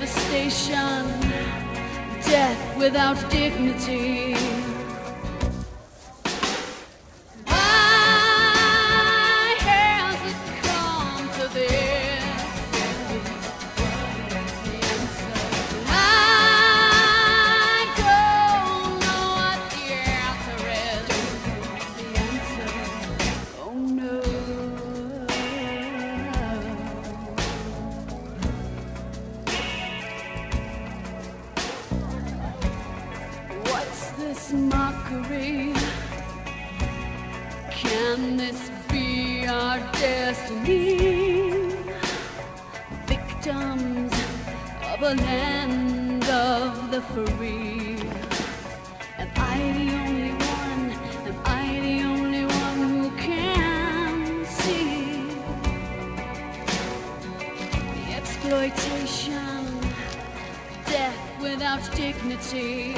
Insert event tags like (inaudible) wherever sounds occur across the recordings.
devastation? Death without dignity. A land of the free. Am I the only one? Am I the only one who can see the exploitation? Death without dignity.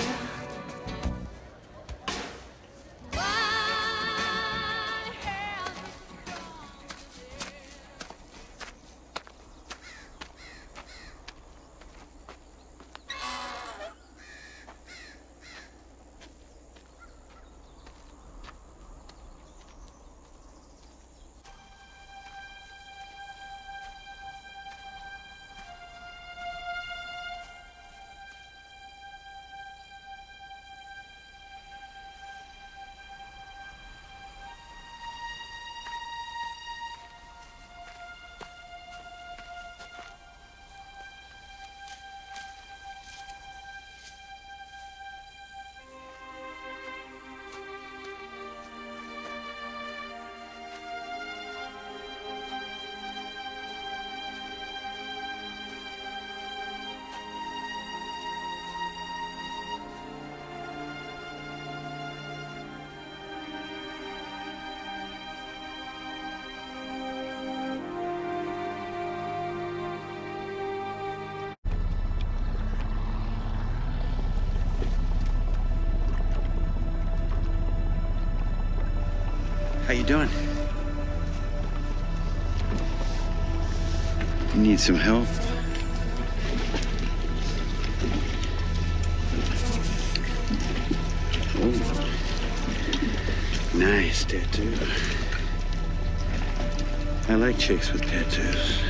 How you doing? You need some help? Oh. Nice tattoo. I like chicks with tattoos.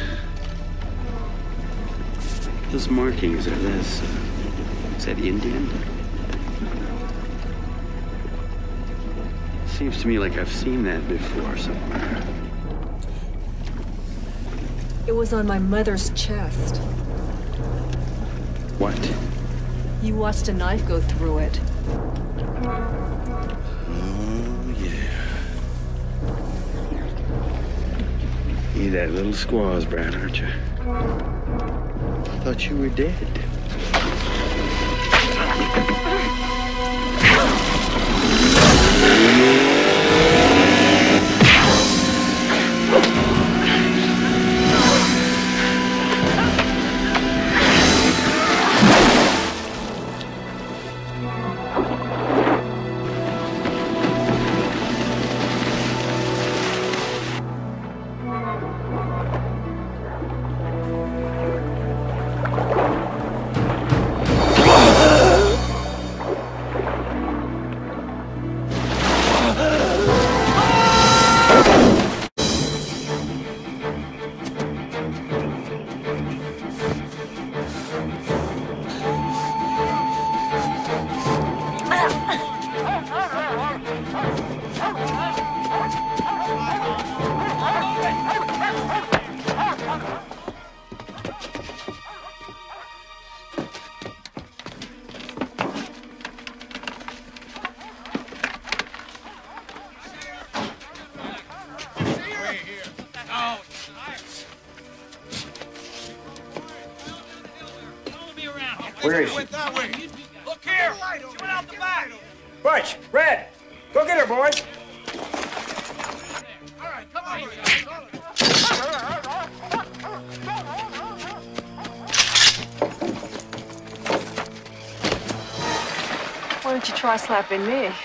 Those markings are this. Uh, is that Indian? Seems to me like I've seen that before somewhere. It was on my mother's chest. What? You watched a knife go through it. Oh, yeah. You that little squaw's brat, aren't you? I thought you were dead. Slapping me?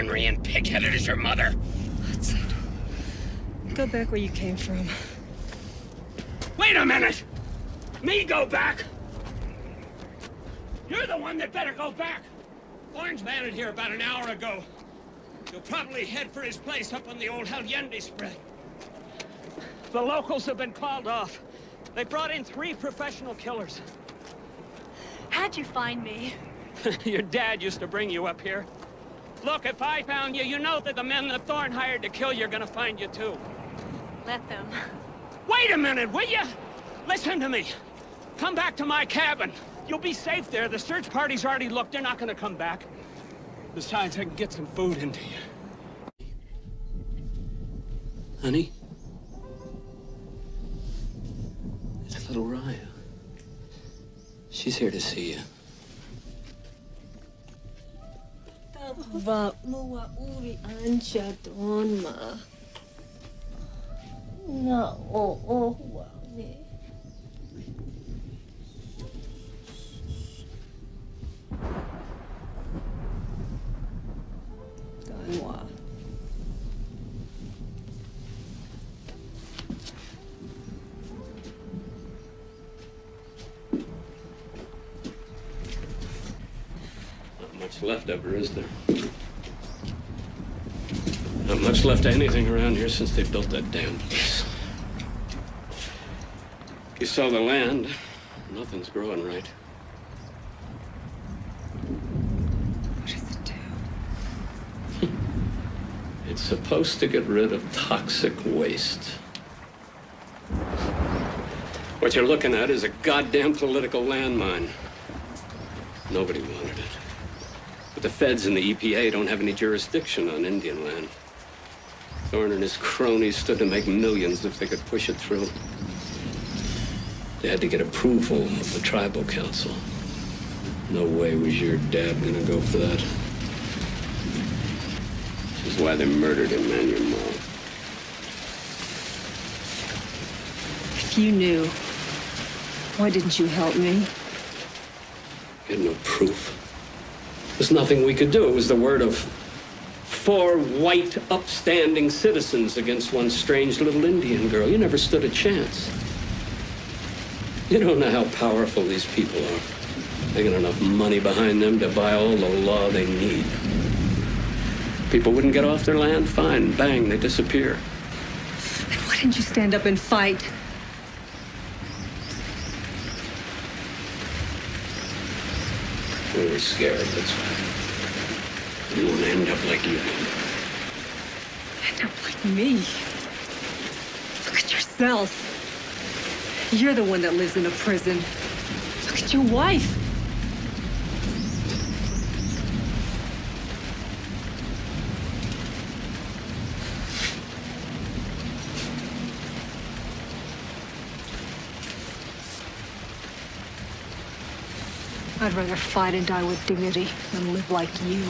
Ornery and pig-headed as your mother. Go back where you came from. Wait a minute! Me go back? You're the one that better go back! Orange landed here about an hour ago. You'll probably head for his place up on the old Allende spread. The locals have been called off. They brought in three professional killers. How'd you find me? (laughs) Your dad used to bring you up here. Look, if I found you, you know that the men that Thorne hired to kill you are gonna find you too. Let them. Wait a minute, will you? Listen to me. Come back to my cabin. You'll be safe there. The search party's already looked. They're not gonna come back. Besides, I can get some food into you. Honey? It's little Raya. She's here to see you. Va ancha. Na o o. Not much left of her, is there? Not much left of anything around here since they built that damn place. You saw the land. Nothing's growing right. What does it do? (laughs) It's supposed to get rid of toxic waste. What you're looking at is a goddamn political landmine. Nobody wanted it. But the feds and the EPA don't have any jurisdiction on Indian land. Thorne and his cronies stood to make millions if they could push it through. They had to get approval of the tribal council. No way was your dad gonna go for that. This is why they murdered him and your mom. If you knew, why didn't you help me? You had no proof. There's nothing we could do. It was the word of four white, upstanding citizens against one strange little Indian girl. You never stood a chance. You don't know how powerful these people are. They got enough money behind them to buy all the law they need. People wouldn't get off their land, fine, bang, they disappear. Then why didn't you stand up and fight? We were scared, that's why. You won't end up like you did. End up like me? Look at yourself. You're the one that lives in a prison. Look at your wife. I'd rather fight and die with dignity than live like you.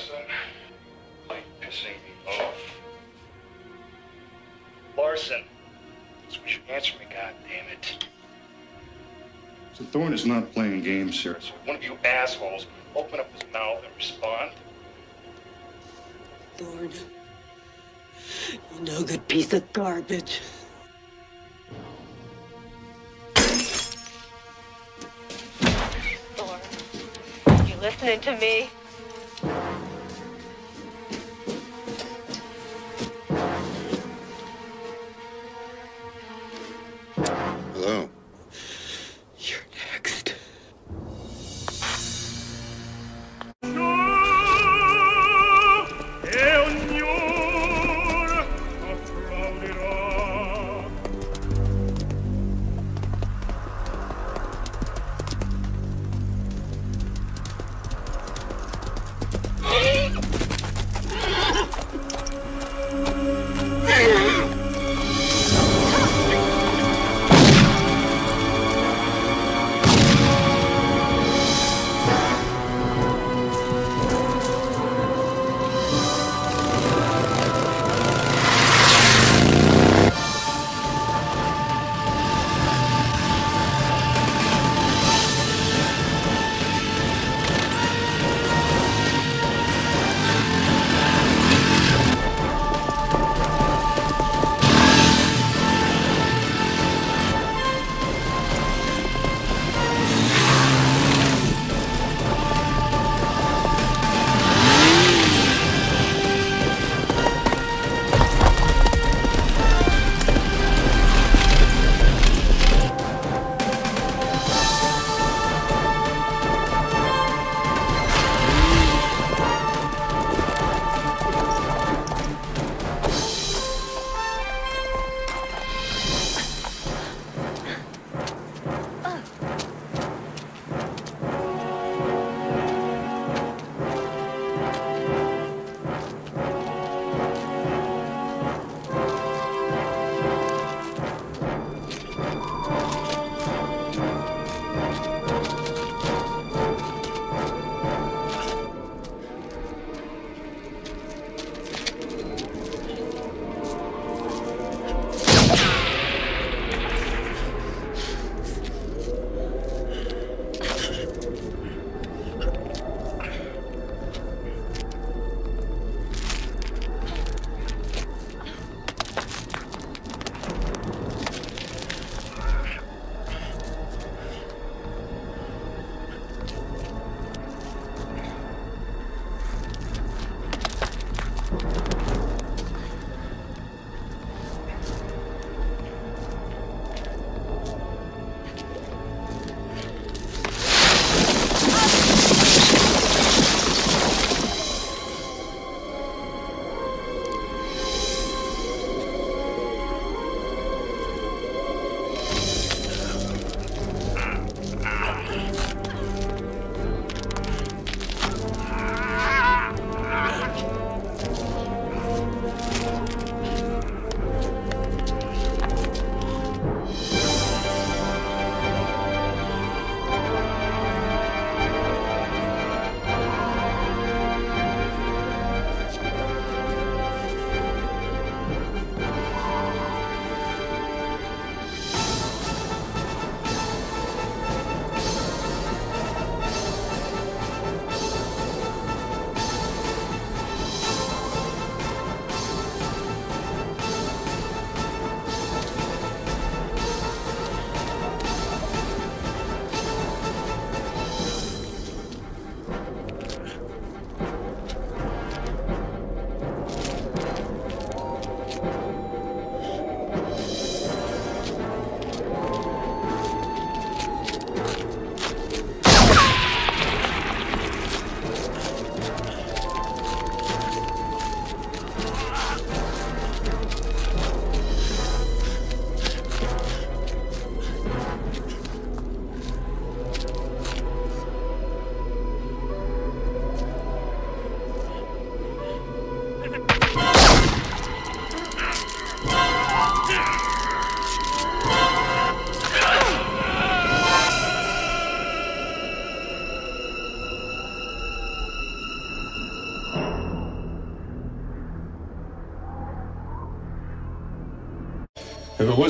Larson. Like pissing me off. Oh. Larson. So you answer me, God damn it. So Thorne is not playing games here. So one of you assholes open up his mouth and respond. Lord, you no good piece of garbage. Thor, you listening to me?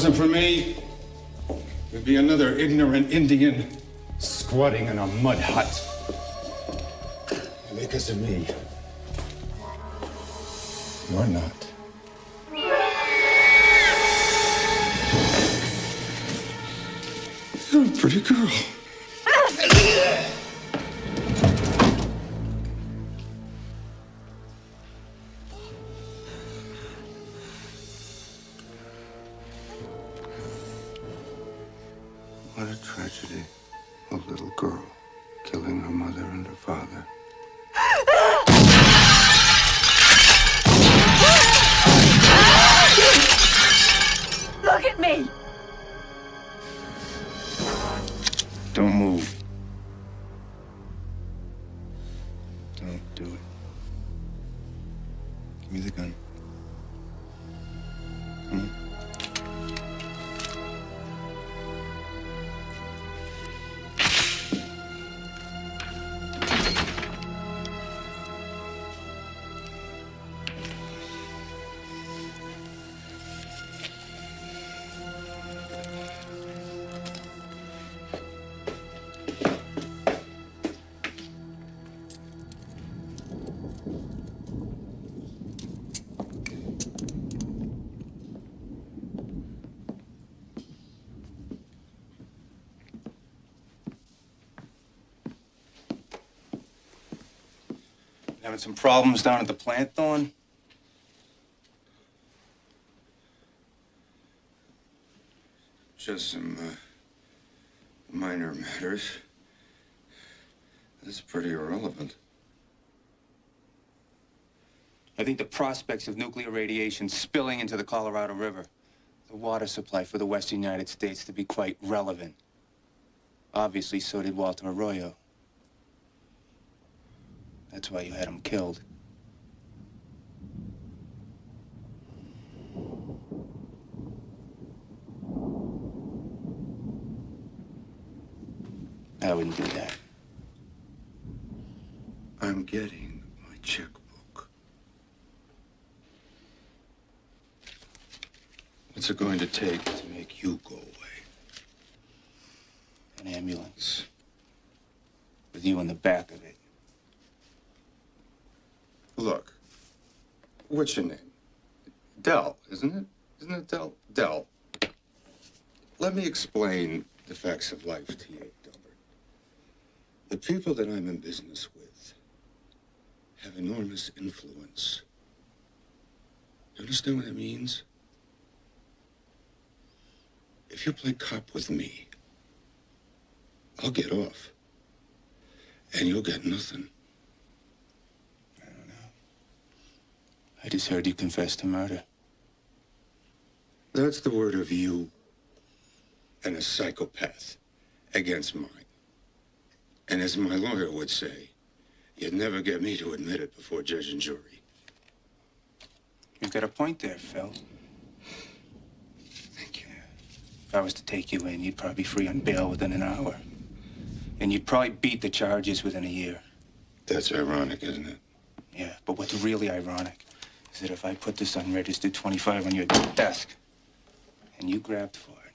Wasn't for me, there'd be another ignorant Indian squatting in a mud hut. And because of me, you're not. You're a pretty girl. Tragedy. A little girl killing her mother and her father. Look at me! Having some problems down at the plant, Thorne? Just some uh, minor matters. That's pretty irrelevant. I think the prospects of nuclear radiation spilling into the Colorado River, the water supply for the western United States, to be quite relevant. Obviously, so did Walter Arroyo. That's why you had him killed. I wouldn't do that. I'm getting my checkbook. What's it going to take to make you go away? An ambulance. With you in the back of it. Look, what's your name? Dell, isn't it? Isn't it Dell? Dell. Let me explain the facts of life to you, Delbert. The people that I'm in business with have enormous influence. You understand what that means? If you play cop with me, I'll get off. And you'll get nothing. I just heard you confess to murder. That's the word of you and a psychopath against mine. And as my lawyer would say, you'd never get me to admit it before judge and jury. You've got a point there, Phil. Thank you. If I was to take you in, you'd probably be free on bail within an hour. And you'd probably beat the charges within a year. That's ironic, isn't it? Yeah, but what's really ironic is that if I put this unregistered 25 on your desk and you grabbed for it,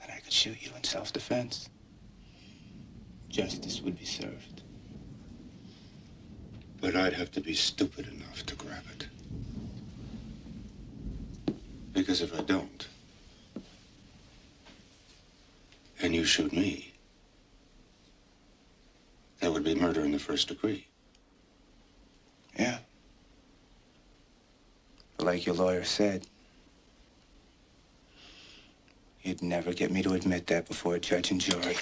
then I could shoot you in self-defense. Justice would be served. But I'd have to be stupid enough to grab it. Because if I don't, and you shoot me, that would be murder in the first degree. Yeah. Like your lawyer said, you'd never get me to admit that before a judge and jury.